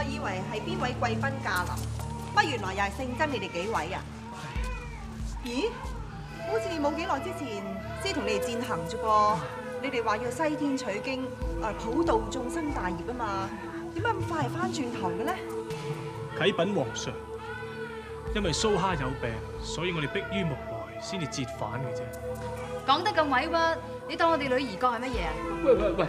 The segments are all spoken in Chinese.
我以為係邊位貴賓駕臨，不原來又係姓曾，你哋幾位啊？咦？好似冇幾耐之前先同你哋餞行啫噃，你哋話要西天取經，誒普渡眾生大業啊嘛，點解咁快係翻轉頭嘅咧？啟稟皇上，因為蘇蝦有病，所以我哋迫於無奈先至折返嘅啫。講得咁委屈，你當我哋女兒國係乜嘢啊？喂喂喂，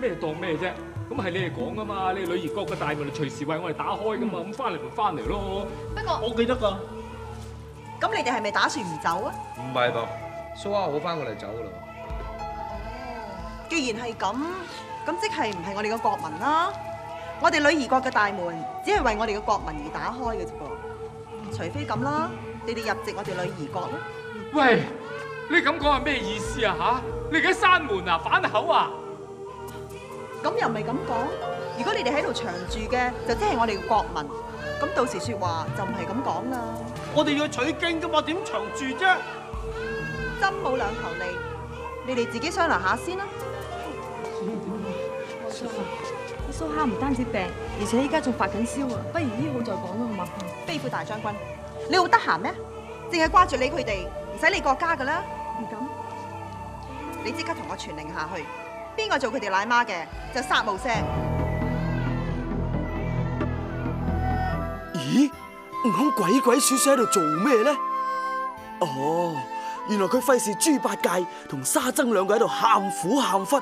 咩當咩啫？咁係你哋講噶嘛？你哋女兒國嘅大門隨時為我哋打開噶嘛？咁翻嚟咪翻嚟咯。不過我記得㗎。咁你哋係咪打算唔走啊？唔係噃，蘇蝦好翻，我哋走噶啦。既然係咁，咁即係唔係我哋嘅國民啦？我哋女兒國嘅大門只係為我哋嘅國民而打開嘅啫噃，除非咁啦，你哋入籍我哋女兒國啦。喂，你咁講係咩意思啊？吓，你而家閂門啊，反口啊？咁又唔係咁講，如果你哋喺度長住嘅，就即係我哋嘅國民，咁到時說話就唔係咁講啦。我哋要取經噶嘛，點長住啫？針冇兩頭利，你哋自己商量下先啦。蘇啊，蘇蝦唔單止病，而且依家仲發緊燒啊！不如醫好再講啦，好嘛？飛虎大將軍，你好得閒咩？淨係掛住你佢哋，唔使理國家噶啦。唔敢。你即刻同我傳令下去，邊個做佢哋奶媽嘅，就殺無赦。咦？悟空鬼鬼祟祟喺度做咩咧？哦，原来佢费事猪八戒同沙僧两个喺度喊苦喊忽，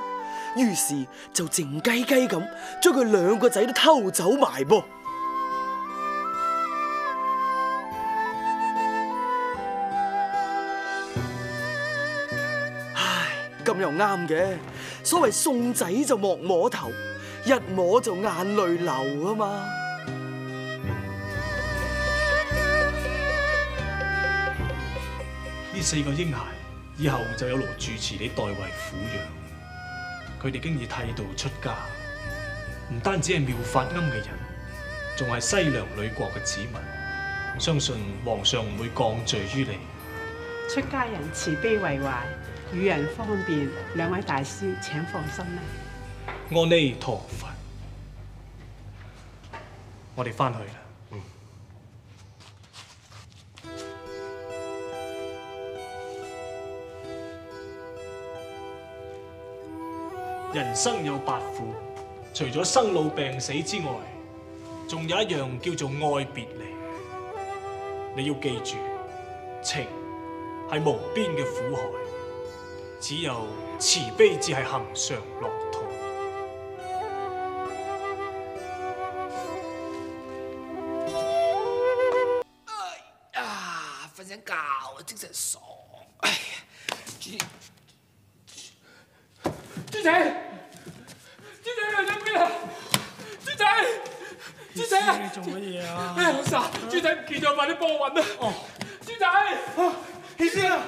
于是就静鸡鸡咁将佢两个仔都偷走埋噃。咁又啱嘅。所謂送仔就莫摸頭，一摸就眼淚流啊嘛。呢四個嬰孩以後就有勞主持你代為撫養，佢哋經已剃度出家，唔單止係妙法庵嘅人，仲係西涼女國嘅子民。相信皇上唔會降罪於你。出家人慈悲為懷，與人方便，兩位大師請放心啦。阿彌陀佛，我哋翻去啦。人生有八苦，除咗生老病死之外，仲有一樣叫做愛別離。你要記住，情係無邊嘅苦海，只有慈悲至係恒常樂土。啊，瞓醒覺啊，精神爽。哎呀，豬豬仔，豬仔去咗邊啊？豬仔，豬仔，你做乜嘢啊？哎呀，老實，豬仔唔見咗，快啲幫我揾啊！哦，豬仔，醫師啊，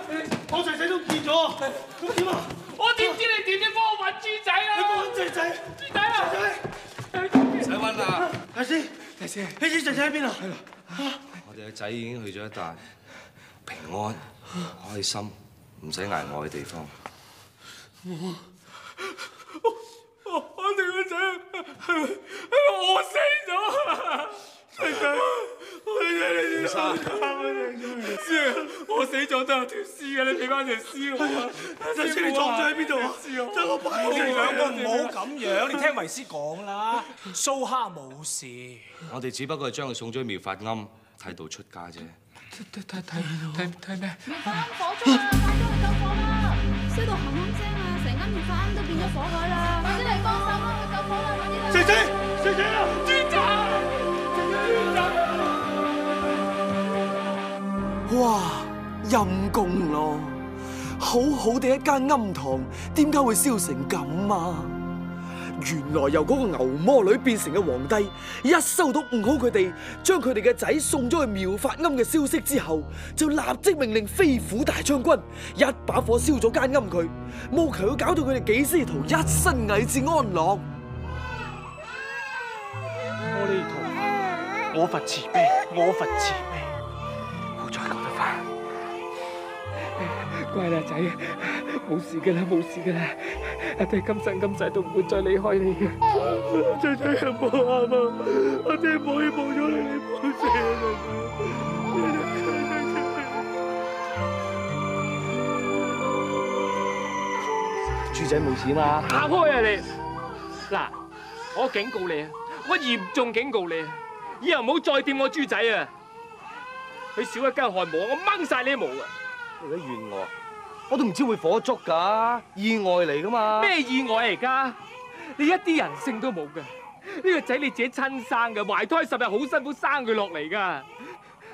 我仔仔都见咗，咁點啊？我點知你點樣幫我搵豬仔啊？你幫我揾仔仔，豬仔啊！唔使揾啦，大師，大師，希師仔仔喺邊啊？係啦，我哋嘅仔已經去咗一笪平安、開心、唔使捱我嘅地方。我我哋個仔系咪係咪餓死咗啊？仔仔，我哋你生知啊！我死咗都有條屍嘅，你俾翻條屍我啊！仔仔你撞咗喺邊度啊？得我擺你哋兩個唔好好咁樣，你聽為師講啦。蘇蝦冇事，我哋只不過係將佢送咗去妙法庵剃度出家啫。睇睇睇睇睇咩？火燭啊！快啲去救火啦！燒到冚冚聲啊！成間棉花庵都變咗火海啦！快啲嚟幫手啦！去救火啦！快啲嚟！仔仔，仔仔啊！哇，阴公咯！好好哋一间庵堂，点解会烧成咁啊？原来由嗰个牛魔女变成嘅皇帝，一收到悟空佢哋将佢哋嘅仔送咗去妙法庵嘅消息之后，就立即命令飞虎大将军一把火烧咗间庵佢，务求要搞到佢哋几师徒一身危至安乐。阿彌陀佛，我佛慈悲，我佛慈悲，乖啦仔，冇事噶啦，冇事噶啦，阿爹今生今世都唔會再離開你嘅。仔仔有冇喊啊？阿爹唔可以冇咗你，你冇豬仔冇事嘛？打開啊你！嗱，我警告你啊，我嚴重警告你啊，以後唔好再掂我豬仔啊！佢少一根汗毛，我掹晒你啲毛啊！你而家怨我，我都唔知會火燭㗎，意外嚟㗎嘛。咩意外嚟㗎？你一啲人性都冇㗎！呢個仔你自己親生嘅，懷胎十日好辛苦生佢落嚟㗎。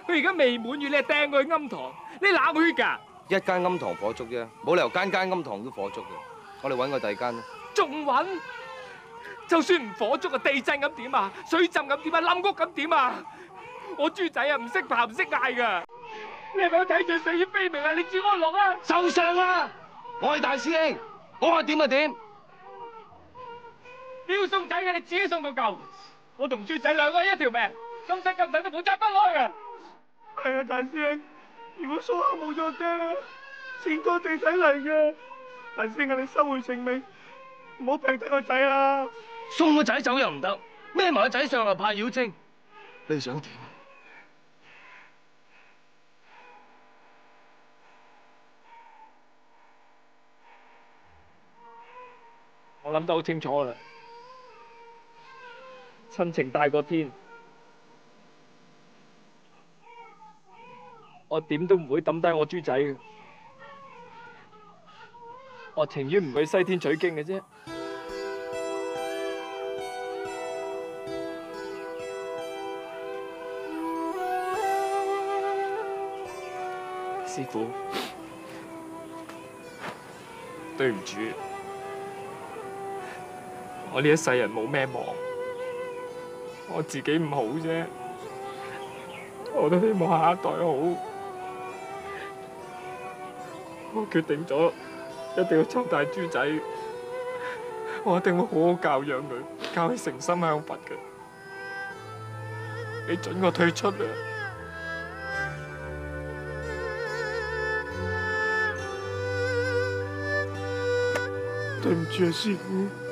佢而家未滿月，你係掟佢去庵堂，你冷血㗎！一間庵堂火燭啫，冇理由間間庵堂都火燭嘅。我哋揾個第二間啦。仲揾？就算唔火燭啊，地震咁點啊？水浸咁點啊？冧屋咁點啊？我豬仔啊，唔識爬唔識嗌㗎！你係咪有睇住死於非命啊？你知安樂啊！受傷啊！我係大師兄，我話點就點。你要送仔嘅，你自己送到夠。我同豬仔兩個一條命，今生今世都冇再分開㗎。係啊，大師兄，如果蘇蝦冇咗啫，成個地仔嚟嘅。大師兄啊，你收回成命，唔好病低個仔啊！送個仔走又唔得，孭埋個仔上嚟怕妖精。你想點？我諗得好清楚啦，親情大過天，我點都唔會抌低我豬仔嘅，我情願唔去西天取經嘅啫。師傅，對唔住。我呢一世人冇咩忙，我自己唔好啫，我都希望下一代好。我決定咗，一定要做大豬仔，我一定會好好教養佢，教佢誠心向佛嘅。你准我退出啊！對唔住啊，師傅。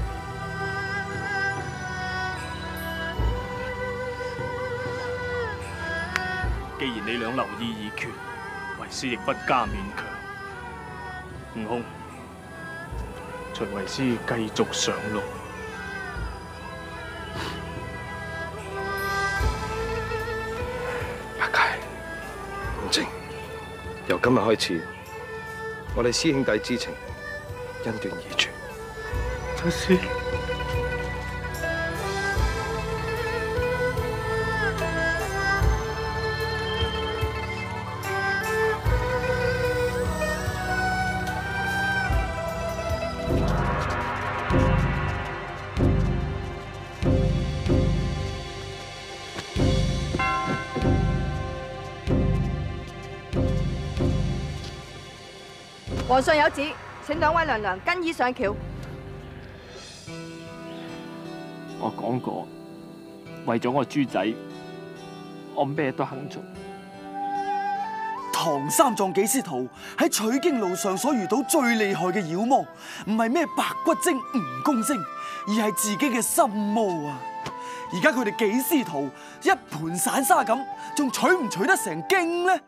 既然你倆留意已決，為師亦不加勉強。悟空，隨為師繼續上路。八戒、悟淨，由今日開始，我哋師兄弟之情恩斷義絕。大師。皇上有旨，请兩位娘娘更衣上轿。我講過，為咗我豬仔，我咩都肯做。唐三藏幾師徒喺取經路上所遇到最厲害嘅妖魔，唔係咩白骨精、蜈蚣精，而係自己嘅心魔啊！而家佢哋幾師徒一盤散沙咁，仲取唔取得成經呢？